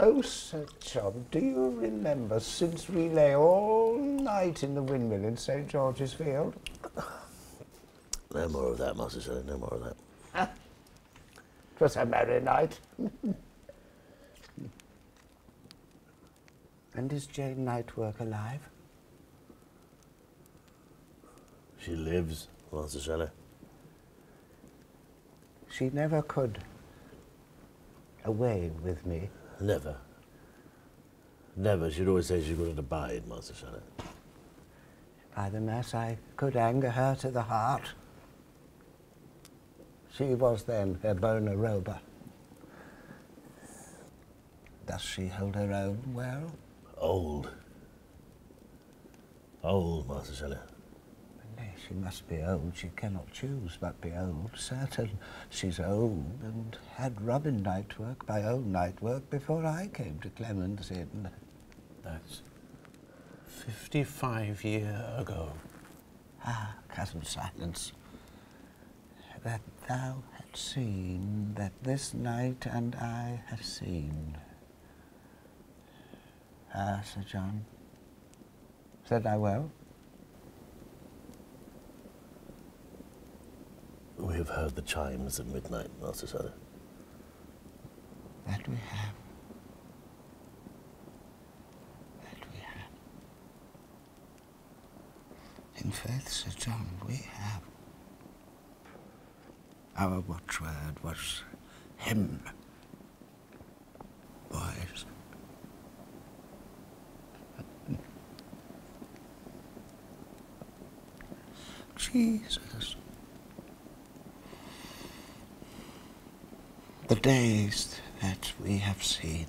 Oh, Sir John, do you remember since we lay all night in the windmill in St George's Field? No more of that, Master Shallow, no more of that. It was a merry night. and is Jane Nightwork alive? She lives, Master Shallow. She never could away with me. Never. Never. She'd always say she wouldn't abide, Master Shallow. By the mass, I could anger her to the heart. She was then a bona roba. Does she hold her own well? Old. Old, Master Shallow. She must be old. She cannot choose but be old. Certain, she's old and had Robin Nightwork, my own Nightwork, before I came to Clement's Inn. That's 55 year ago. Ah, cousin Silence, that thou had seen, that this night and I have seen. Ah, Sir John, said I well? We have heard the chimes at midnight, Master Shallow. That we have. That we have. In faith, Sir John, we have. Our watchword was him. Boys. Jesus. The days that we have seen